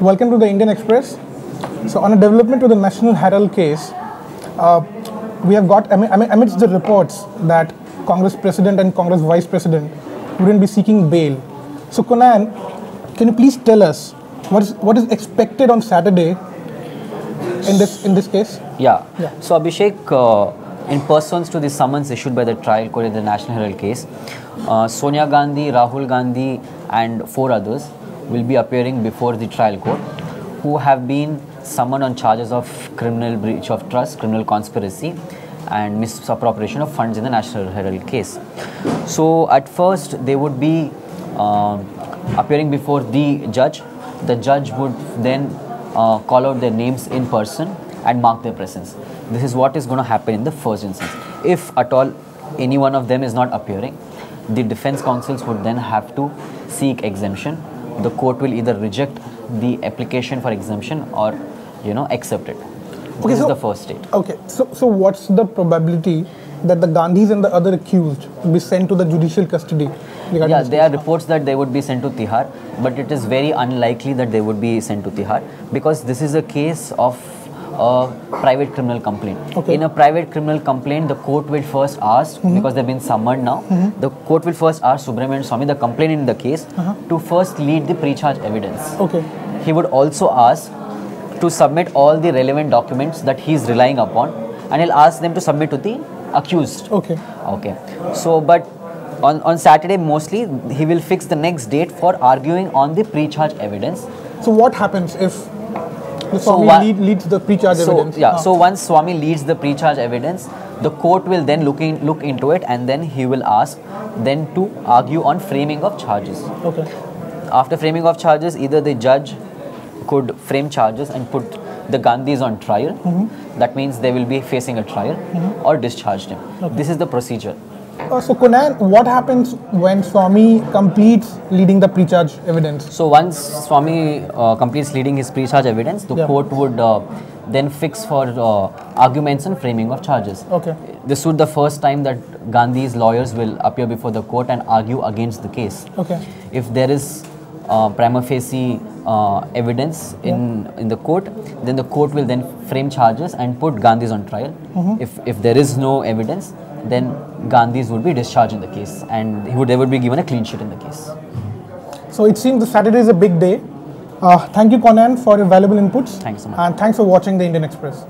Welcome to the Indian Express. So, on a development to the National Herald case, uh, we have got ami- ami- amidst the reports that Congress President and Congress Vice President wouldn't be seeking bail. So, Conan, can you please tell us what is what is expected on Saturday in this in this case? Yeah. Yeah. So Abhishek, uh, in pursuance to the summons issued by the trial court in the National Herald case, uh, Sonia Gandhi, Rahul Gandhi, and four others will be appearing before the trial court, who have been summoned on charges of criminal breach of trust, criminal conspiracy, and misappropriation of funds in the National Herald case. So at first they would be um appearing before the judge. The judge would then uh, call out their names in person and mark their presence. This is what is going to happen in the first instance. If at all any one of them is not appearing, the defense counsels would then have to seek exemption. The court will either reject the application for exemption or you know accept it. Okay, this so- is the first state. Okay, so so what's the probability that the Gandhis and the other accused will be sent to the judicial custody? Yeah, there are reports that they would be sent to Tihar, but it is very unlikely that they would be sent to Tihar because this is a case of a private criminal complaint. Okay. In a private criminal complaint, the court will first ask, mm-hmm. because they've been summoned now, mm-hmm. the court will first ask Subramanian Swamy, the complainant in the case, uh-huh. to first lead the pre-charge evidence. Okay. He would also ask to submit all the relevant documents that he is relying upon, and he'll ask them to submit to the accused. Okay. Okay. So, but on, on Saturday, mostly he will fix the next date for arguing on the pre-charge evidence. So what happens if the So Swamy what- lead, leads the pre-charge So, evidence? yeah. Ah. So once Swamy leads the pre-charge evidence, the court will then look in, look into it, and then he will ask then to argue on framing of charges. okay. After framing of charges, either the judge could frame charges and put the Gandhis on trial. Mm-hmm. That means they will be facing a trial or discharge them. This is the procedure. Uh, so Conan, what happens when Swamy completes leading the pre-charge evidence? So once Swamy uh, completes leading his pre-charge evidence, the Yeah. court would uh, then fix for uh, arguments and framing of charges. Okay. This would the first time that Gandhi's lawyers will appear before the court and argue against the case. Okay. If there is uh, prima facie uh, evidence in in the court, then the court will then frame charges and put Gandhis on trial. Mm-hmm. If if there is no evidence, then Gandhis would be discharged in the case, and he would they would be given a clean sheet in the case. So it seems the Saturday is a big day. Uh, thank you, Conan, for your valuable inputs. Thanks so much. And thanks for watching the Indian Express.